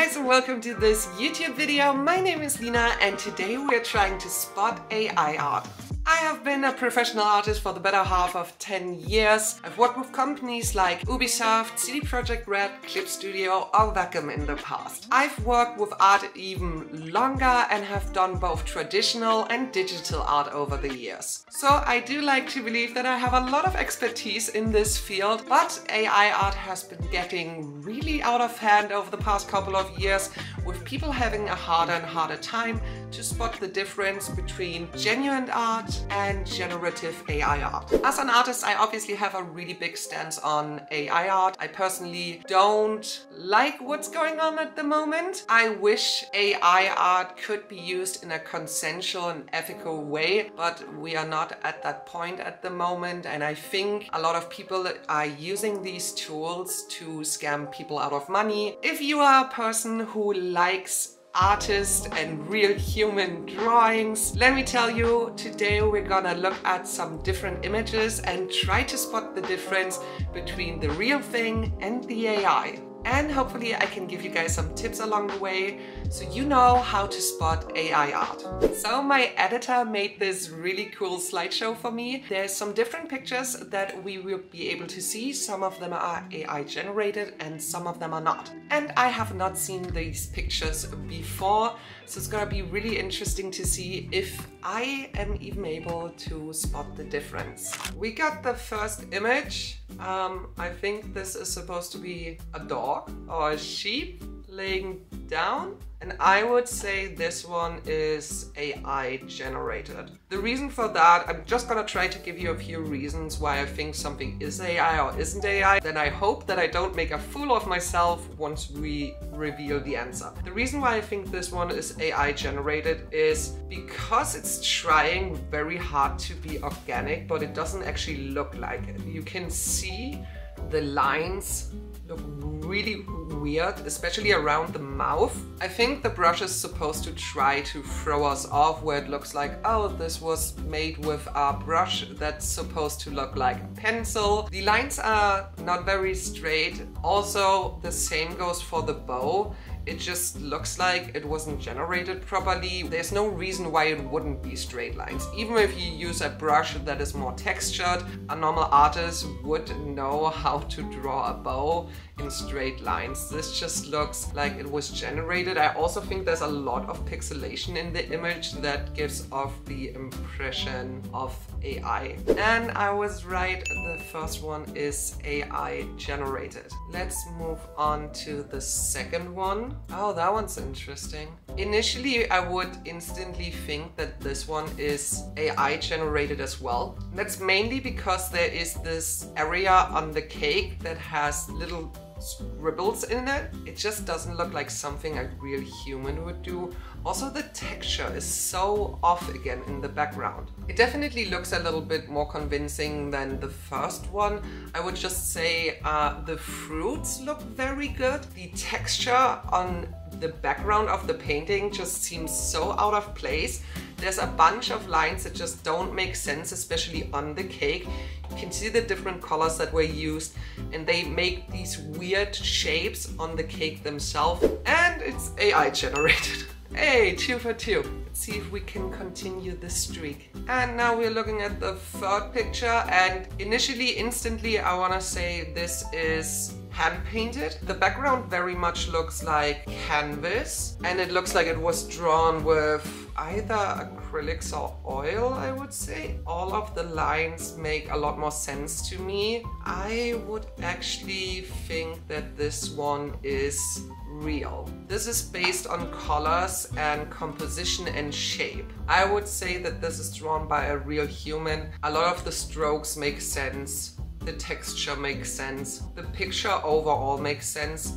guys and welcome to this YouTube video. My name is Lina and today we're trying to spot AI art. I have been a professional artist for the better half of 10 years. I've worked with companies like Ubisoft, CD Projekt Red, Clip Studio or Wacom in the past. I've worked with art even longer and have done both traditional and digital art over the years. So I do like to believe that I have a lot of expertise in this field, but AI art has been getting really out of hand over the past couple of years with people having a harder and harder time to spot the difference between genuine art and generative AI art. As an artist, I obviously have a really big stance on AI art. I personally don't like what's going on at the moment. I wish AI art could be used in a consensual and ethical way, but we are not at that point at the moment. And I think a lot of people are using these tools to scam people out of money. If you are a person who likes artist and real human drawings. Let me tell you, today we're gonna look at some different images and try to spot the difference between the real thing and the AI and hopefully I can give you guys some tips along the way so you know how to spot AI art. So my editor made this really cool slideshow for me. There's some different pictures that we will be able to see. Some of them are AI generated and some of them are not. And I have not seen these pictures before so it's gonna be really interesting to see if I am even able to spot the difference. We got the first image. Um, I think this is supposed to be a dog or a sheep laying down. And I would say this one is AI generated. The reason for that, I'm just gonna try to give you a few reasons why I think something is AI or isn't AI. Then I hope that I don't make a fool of myself once we reveal the answer. The reason why I think this one is AI generated is because it's trying very hard to be organic, but it doesn't actually look like it. You can see the lines really weird, especially around the mouth. I think the brush is supposed to try to throw us off where it looks like, oh, this was made with a brush that's supposed to look like a pencil. The lines are not very straight. Also, the same goes for the bow it just looks like it wasn't generated properly. There's no reason why it wouldn't be straight lines. Even if you use a brush that is more textured, a normal artist would know how to draw a bow in straight lines. This just looks like it was generated. I also think there's a lot of pixelation in the image that gives off the impression of AI. And I was right, the first one is AI generated. Let's move on to the second one. Oh, that one's interesting. Initially, I would instantly think that this one is AI generated as well. That's mainly because there is this area on the cake that has little scribbles in it. It just doesn't look like something a real human would do. Also the texture is so off again in the background. It definitely looks a little bit more convincing than the first one. I would just say uh, the fruits look very good. The texture on the background of the painting just seems so out of place. There's a bunch of lines that just don't make sense, especially on the cake. You can see the different colors that were used and they make these weird shapes on the cake themselves and it's AI generated. Hey, two for two. Let's see if we can continue this streak. And now we're looking at the third picture and initially, instantly, I wanna say this is hand painted. The background very much looks like canvas and it looks like it was drawn with either acrylics or oil, I would say. All of the lines make a lot more sense to me. I would actually think that this one is real. This is based on colors and composition and shape. I would say that this is drawn by a real human. A lot of the strokes make sense the texture makes sense. The picture overall makes sense.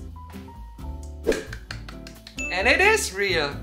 And it is real.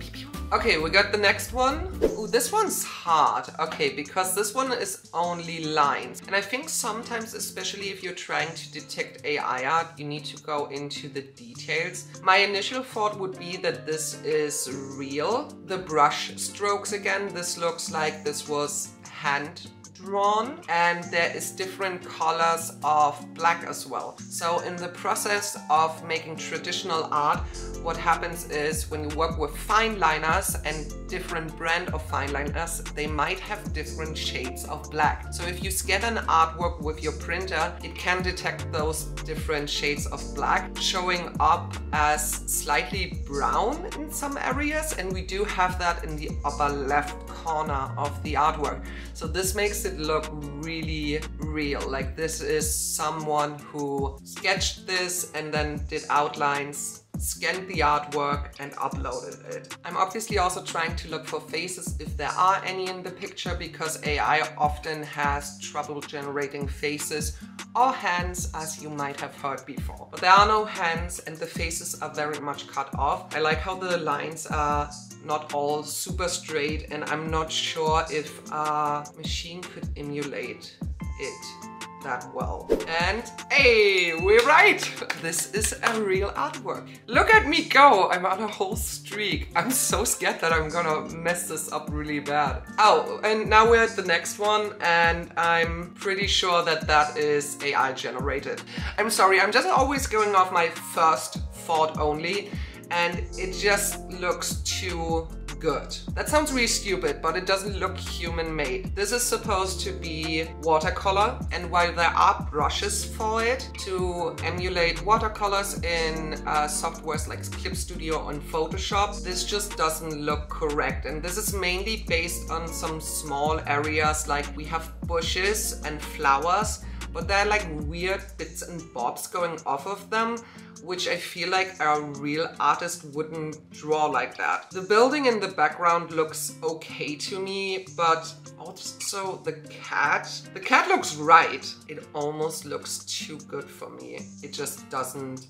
Okay, we got the next one. Ooh, this one's hard. Okay, because this one is only lines. And I think sometimes, especially if you're trying to detect AI art, you need to go into the details. My initial thought would be that this is real. The brush strokes again, this looks like this was hand drawn and there is different colors of black as well. So in the process of making traditional art, what happens is when you work with fine liners and different brand of fine liners, they might have different shades of black. So if you scan an artwork with your printer, it can detect those different shades of black showing up as slightly brown in some areas and we do have that in the upper left corner of the artwork. So this makes it look really real. Like this is someone who sketched this and then did outlines scanned the artwork and uploaded it. I'm obviously also trying to look for faces if there are any in the picture because AI often has trouble generating faces or hands as you might have heard before. But there are no hands and the faces are very much cut off. I like how the lines are not all super straight and I'm not sure if a machine could emulate it that well. And hey, we're right! This is a real artwork. Look at me go! I'm on a whole streak. I'm so scared that I'm gonna mess this up really bad. Oh, and now we're at the next one and I'm pretty sure that that is AI generated. I'm sorry, I'm just always going off my first thought only and it just looks too good. That sounds really stupid, but it doesn't look human-made. This is supposed to be watercolor, and while there are brushes for it to emulate watercolors in uh, softwares like Clip Studio and Photoshop, this just doesn't look correct. And this is mainly based on some small areas like we have bushes and flowers but there are like weird bits and bobs going off of them, which I feel like a real artist wouldn't draw like that. The building in the background looks okay to me, but also the cat. The cat looks right. It almost looks too good for me. It just doesn't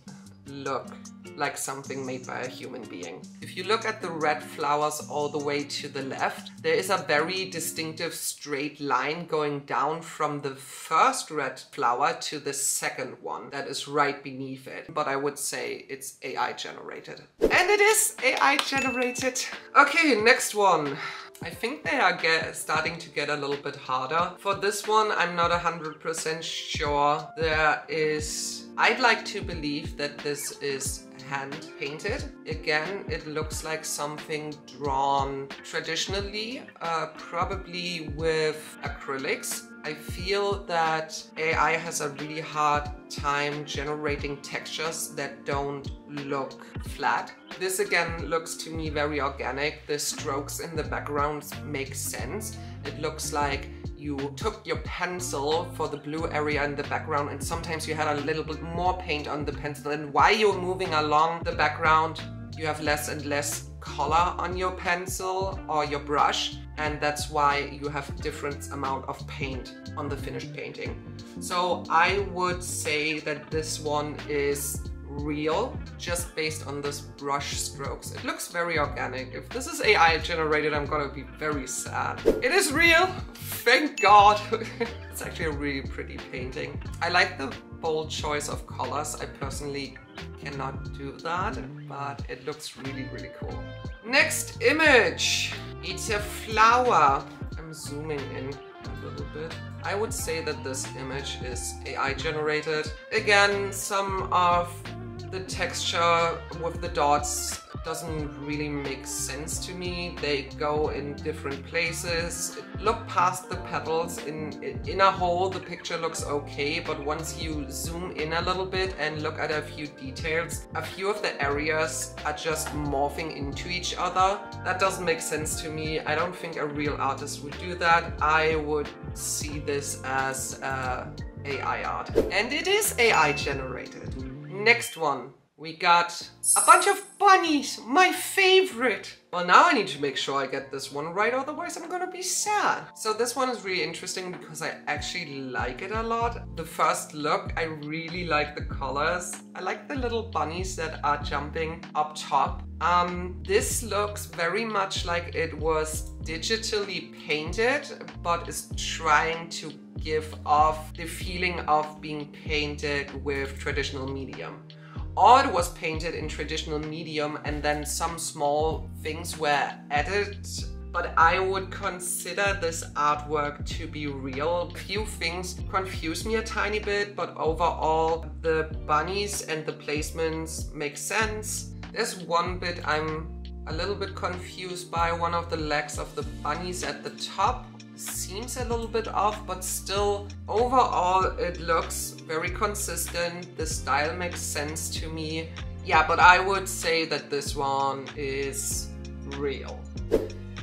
look like something made by a human being. If you look at the red flowers all the way to the left, there is a very distinctive straight line going down from the first red flower to the second one that is right beneath it. But I would say it's AI generated. And it is AI generated. Okay, next one. I think they are get, starting to get a little bit harder. For this one, I'm not 100% sure. There is... I'd like to believe that this is hand painted. Again, it looks like something drawn traditionally, uh, probably with acrylics. I feel that AI has a really hard time generating textures that don't look flat. This again looks to me very organic. The strokes in the background make sense. It looks like you took your pencil for the blue area in the background and sometimes you had a little bit more paint on the pencil and while you're moving along the background you have less and less color on your pencil or your brush and that's why you have different amount of paint on the finished painting. So I would say that this one is real just based on this brush strokes. It looks very organic. If this is AI generated, I'm gonna be very sad. It is real, thank God. it's actually a really pretty painting. I like the bold choice of colors. I personally cannot do that, but it looks really, really cool. Next image. It's a flower. I'm zooming in little bit. I would say that this image is AI generated. Again, some of the texture with the dots doesn't really make sense to me. They go in different places. Look past the petals. In, in a whole, the picture looks okay, but once you zoom in a little bit and look at a few details, a few of the areas are just morphing into each other. That doesn't make sense to me. I don't think a real artist would do that. I would see this as uh, AI art. And it is AI generated. Next one. We got a bunch of bunnies, my favorite. Well, now I need to make sure I get this one right, otherwise I'm gonna be sad. So this one is really interesting because I actually like it a lot. The first look, I really like the colors. I like the little bunnies that are jumping up top. Um, this looks very much like it was digitally painted, but is trying to give off the feeling of being painted with traditional medium it was painted in traditional medium and then some small things were added but I would consider this artwork to be real. Few things confuse me a tiny bit, but overall the bunnies and the placements make sense. There's one bit I'm a little bit confused by. One of the legs of the bunnies at the top seems a little bit off, but still overall it looks very consistent. The style makes sense to me. Yeah, but I would say that this one is real.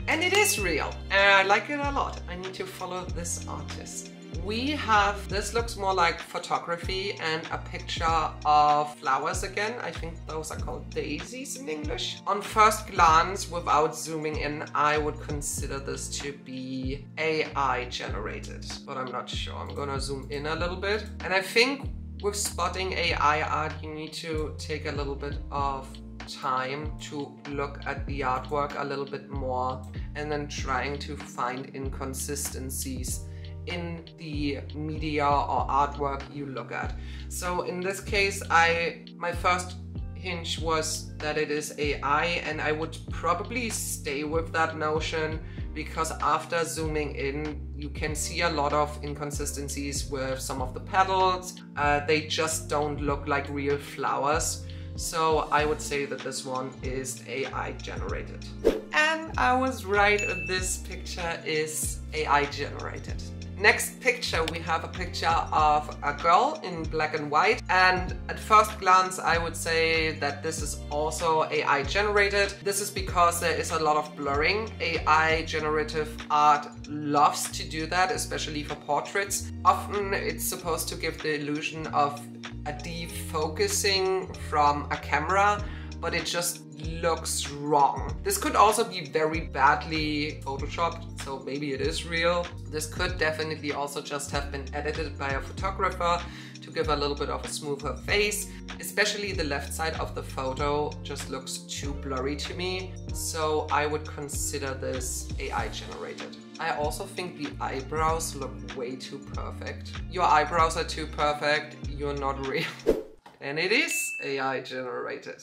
And it is real, and I like it a lot. I need to follow this artist. We have, this looks more like photography and a picture of flowers again. I think those are called daisies in English. On first glance, without zooming in, I would consider this to be AI generated, but I'm not sure. I'm gonna zoom in a little bit. And I think with spotting AI art, you need to take a little bit of time to look at the artwork a little bit more and then trying to find inconsistencies in the media or artwork you look at. So in this case, I my first hinge was that it is AI and I would probably stay with that notion because after zooming in, you can see a lot of inconsistencies with some of the petals. Uh, they just don't look like real flowers. So I would say that this one is AI generated. And I was right, this picture is AI generated. Next picture, we have a picture of a girl in black and white. And at first glance, I would say that this is also AI generated. This is because there is a lot of blurring. AI generative art loves to do that, especially for portraits. Often it's supposed to give the illusion of a defocusing from a camera, but it just looks wrong. This could also be very badly photoshopped, so maybe it is real. This could definitely also just have been edited by a photographer to give a little bit of a smoother face. Especially the left side of the photo just looks too blurry to me, so I would consider this AI generated. I also think the eyebrows look way too perfect. Your eyebrows are too perfect, you're not real. and it is AI generated.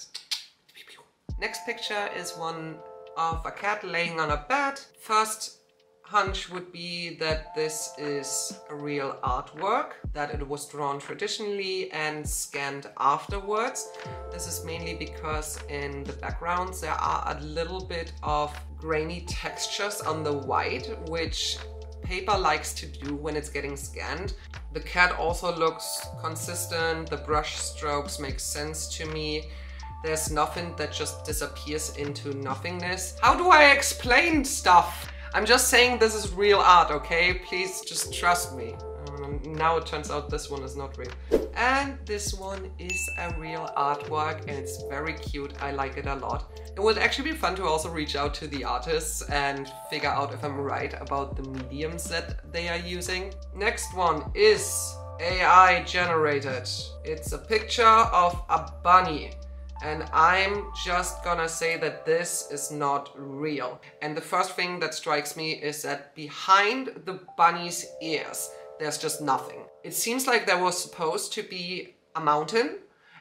Next picture is one of a cat laying on a bed. First hunch would be that this is a real artwork, that it was drawn traditionally and scanned afterwards. This is mainly because in the backgrounds there are a little bit of grainy textures on the white, which paper likes to do when it's getting scanned. The cat also looks consistent, the brush strokes make sense to me. There's nothing that just disappears into nothingness. How do I explain stuff? I'm just saying this is real art, okay? Please just trust me. Um, now it turns out this one is not real. And this one is a real artwork and it's very cute. I like it a lot. It would actually be fun to also reach out to the artists and figure out if I'm right about the mediums that they are using. Next one is AI generated. It's a picture of a bunny and I'm just gonna say that this is not real. And the first thing that strikes me is that behind the bunny's ears, there's just nothing. It seems like there was supposed to be a mountain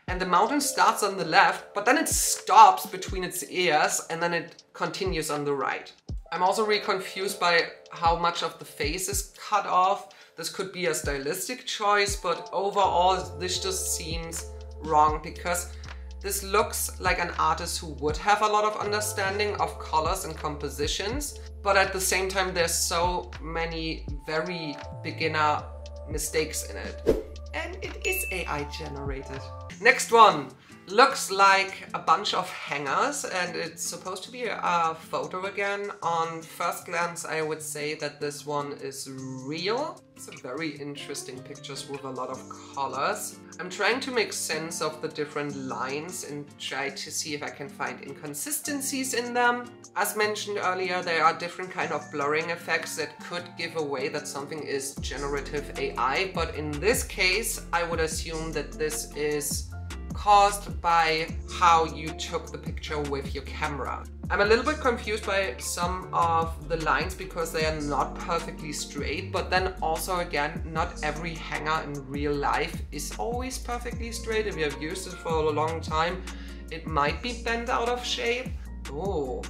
and the mountain starts on the left, but then it stops between its ears and then it continues on the right. I'm also really confused by how much of the face is cut off. This could be a stylistic choice, but overall this just seems wrong because this looks like an artist who would have a lot of understanding of colors and compositions, but at the same time there's so many very beginner mistakes in it. And it is AI generated. Next one looks like a bunch of hangers and it's supposed to be a photo again. On first glance I would say that this one is real. It's a very interesting pictures with a lot of colors. I'm trying to make sense of the different lines and try to see if I can find inconsistencies in them. As mentioned earlier, there are different kind of blurring effects that could give away that something is generative AI, but in this case, I would assume that this is caused by how you took the picture with your camera. I'm a little bit confused by some of the lines because they are not perfectly straight, but then also again, not every hanger in real life is always perfectly straight. If you have used it for a long time, it might be bent out of shape. Oh,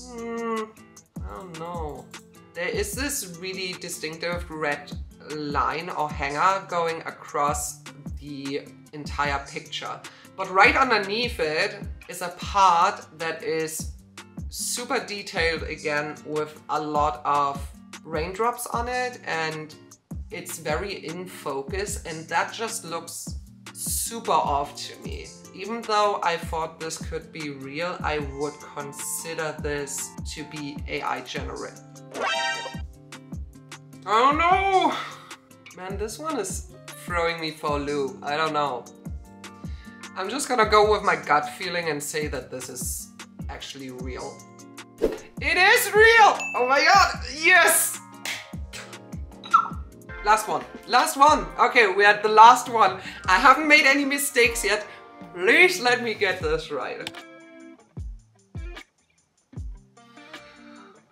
hmm. don't know. There is this really distinctive red line or hanger going across the entire picture. But right underneath it is a part that is super detailed again with a lot of raindrops on it and it's very in focus and that just looks super off to me. Even though I thought this could be real, I would consider this to be AI generated. Oh no! Man, this one is throwing me for a loop. I don't know. I'm just gonna go with my gut feeling and say that this is actually real. It is real! Oh my god, yes! Last one, last one. Okay, we're at the last one. I haven't made any mistakes yet. Please let me get this right.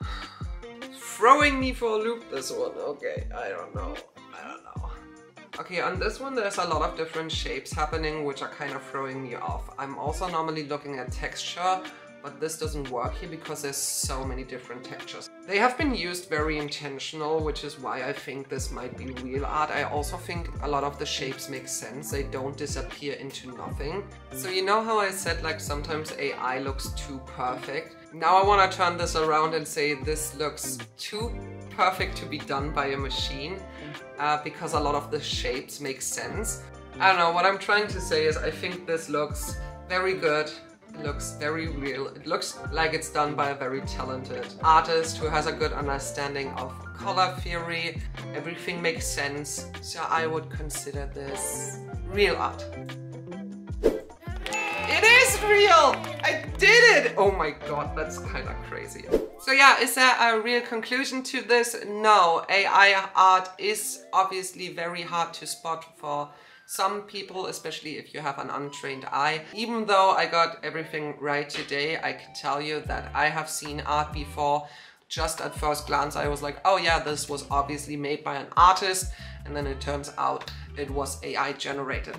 Throwing me for a loop this one. Okay, I don't know. Okay, on this one there's a lot of different shapes happening which are kind of throwing me off. I'm also normally looking at texture but this doesn't work here because there's so many different textures. They have been used very intentional, which is why I think this might be real art. I also think a lot of the shapes make sense. They don't disappear into nothing. So you know how I said like sometimes AI looks too perfect? Now I want to turn this around and say this looks too perfect to be done by a machine uh, because a lot of the shapes make sense. I don't know, what I'm trying to say is I think this looks very good it looks very real. It looks like it's done by a very talented artist who has a good understanding of color theory. Everything makes sense. So I would consider this real art. Real! I did it! Oh my god, that's kind of crazy. So yeah, is there a real conclusion to this? No, AI art is obviously very hard to spot for some people, especially if you have an untrained eye. Even though I got everything right today, I can tell you that I have seen art before just at first glance I was like, oh yeah, this was obviously made by an artist and then it turns out it was AI generated.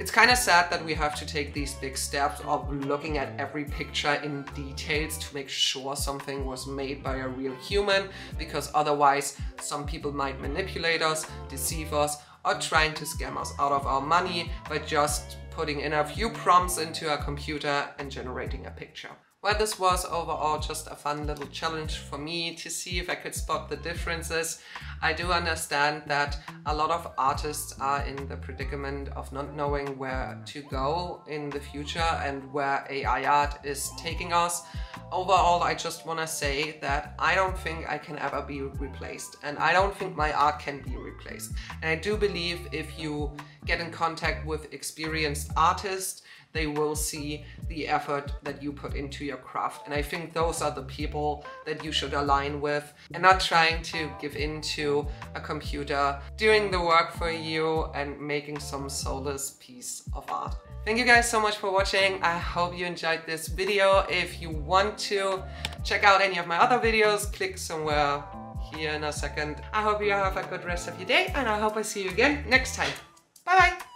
It's kind of sad that we have to take these big steps of looking at every picture in details to make sure something was made by a real human because otherwise some people might manipulate us, deceive us, or trying to scam us out of our money by just putting in a few prompts into a computer and generating a picture. Well, this was overall just a fun little challenge for me to see if I could spot the differences. I do understand that a lot of artists are in the predicament of not knowing where to go in the future and where AI art is taking us. Overall, I just want to say that I don't think I can ever be replaced and I don't think my art can be replaced. And I do believe if you get in contact with experienced artists, they will see the effort that you put into your craft. And I think those are the people that you should align with and not trying to give in to a computer doing the work for you and making some soulless piece of art. Thank you guys so much for watching. I hope you enjoyed this video. If you want to check out any of my other videos, click somewhere here in a second. I hope you have a good rest of your day and I hope I see you again next time. Bye bye!